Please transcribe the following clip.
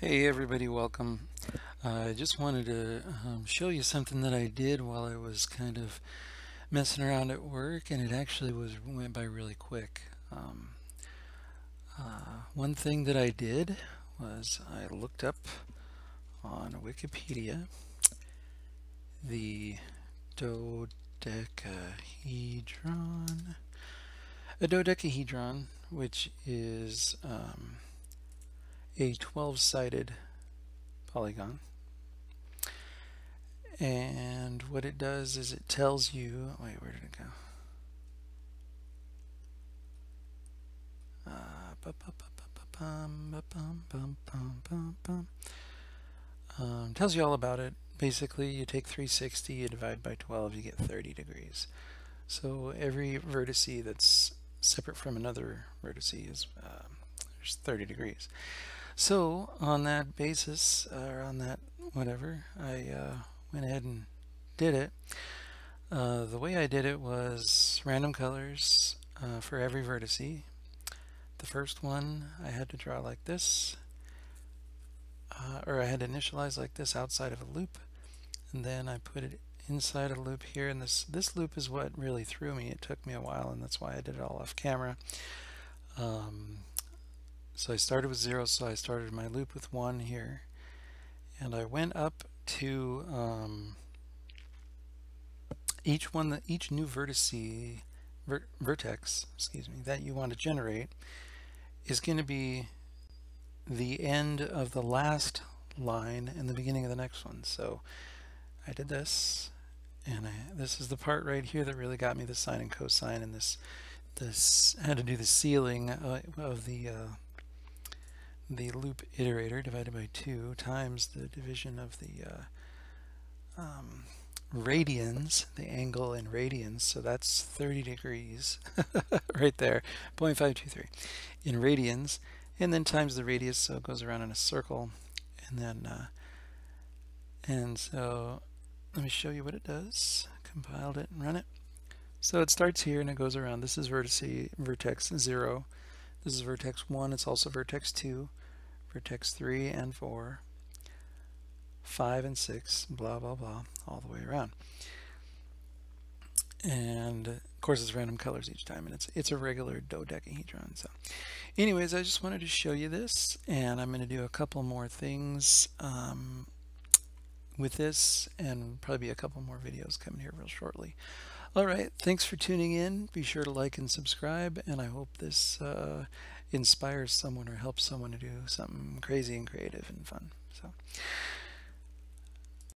Hey everybody, welcome. Uh, I just wanted to um, show you something that I did while I was kind of messing around at work and it actually was went by really quick. Um, uh, one thing that I did was I looked up on Wikipedia the dodecahedron a dodecahedron which is um, a 12-sided polygon. And what it does is it tells you, wait, where did it go? Um, tells you all about it. Basically, you take 360, you divide by 12, you get 30 degrees. So every vertice that's separate from another vertice is uh, there's 30 degrees. So on that basis, or on that whatever, I uh, went ahead and did it. Uh, the way I did it was random colors uh, for every vertice. The first one I had to draw like this, uh, or I had to initialize like this outside of a loop, and then I put it inside a loop here, and this, this loop is what really threw me. It took me a while, and that's why I did it all off camera. Um, so I started with zero, so I started my loop with one here. And I went up to um, each one, that each new vertice, ver vertex, excuse me, that you want to generate is going to be the end of the last line and the beginning of the next one. So I did this, and I, this is the part right here that really got me the sine and cosine, and this this had to do the ceiling uh, of the uh, the loop iterator divided by 2 times the division of the uh, um, radians, the angle in radians, so that's 30 degrees right there, 0.523 in radians, and then times the radius, so it goes around in a circle, and then, uh, and so let me show you what it does. Compiled it and run it. So it starts here and it goes around. This is vertex, vertex 0. This is vertex 1. It's also vertex 2 vertex 3 and 4, 5 and 6, blah, blah, blah, all the way around. And of course it's random colors each time and it's it's a regular dodecahedron. So anyways, I just wanted to show you this and I'm going to do a couple more things um, with this and probably be a couple more videos coming here real shortly. All right, thanks for tuning in. Be sure to like and subscribe and I hope this uh, inspires someone or helps someone to do something crazy and creative and fun. So.